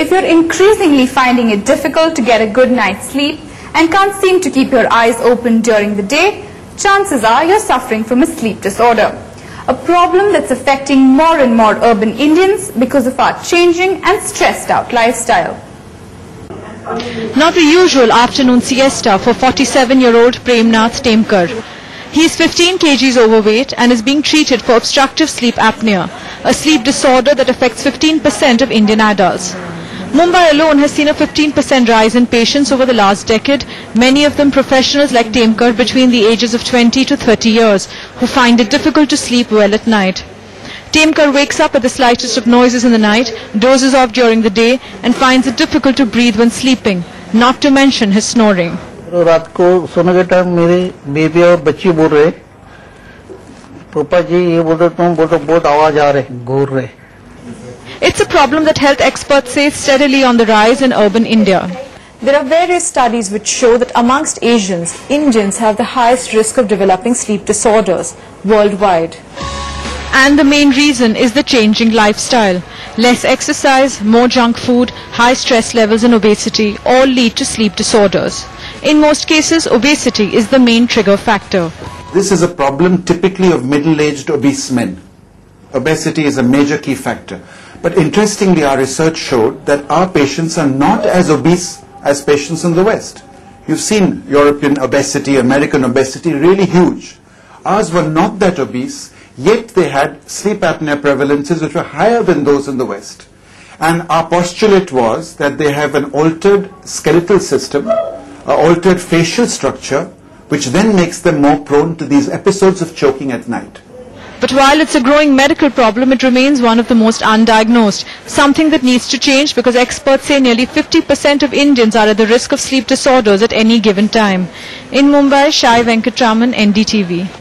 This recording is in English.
If you're increasingly finding it difficult to get a good night's sleep and can't seem to keep your eyes open during the day, chances are you're suffering from a sleep disorder. A problem that's affecting more and more urban Indians because of our changing and stressed out lifestyle. Not the usual afternoon siesta for 47-year-old Premnath Temkar. He is 15 kgs overweight and is being treated for obstructive sleep apnea, a sleep disorder that affects 15% of Indian adults. Mumbai alone has seen a 15% rise in patients over the last decade, many of them professionals like Temkar between the ages of 20 to 30 years, who find it difficult to sleep well at night. Temkar wakes up at the slightest of noises in the night, dozes off during the day, and finds it difficult to breathe when sleeping, not to mention his snoring. तो रात को सोने के time मेरी baby और बच्ची बोल रहे पापा जी ये बोल रहे तुम बोल रहे बहुत आवाज आ रहे घूर रहे it's a problem that health experts say is steadily on the rise in urban India. There are various studies which show that amongst Asians, Indians have the highest risk of developing sleep disorders worldwide. And the main reason is the changing lifestyle. Less exercise, more junk food, high stress levels and obesity all lead to sleep disorders. In most cases, obesity is the main trigger factor. This is a problem typically of middle-aged obese men. Obesity is a major key factor. But interestingly, our research showed that our patients are not as obese as patients in the West. You've seen European obesity, American obesity, really huge. Ours were not that obese, yet they had sleep apnea prevalences which were higher than those in the West. And our postulate was that they have an altered skeletal system, an altered facial structure, which then makes them more prone to these episodes of choking at night. But while it's a growing medical problem, it remains one of the most undiagnosed, something that needs to change because experts say nearly 50% of Indians are at the risk of sleep disorders at any given time. In Mumbai, Shai Venkatraman, NDTV.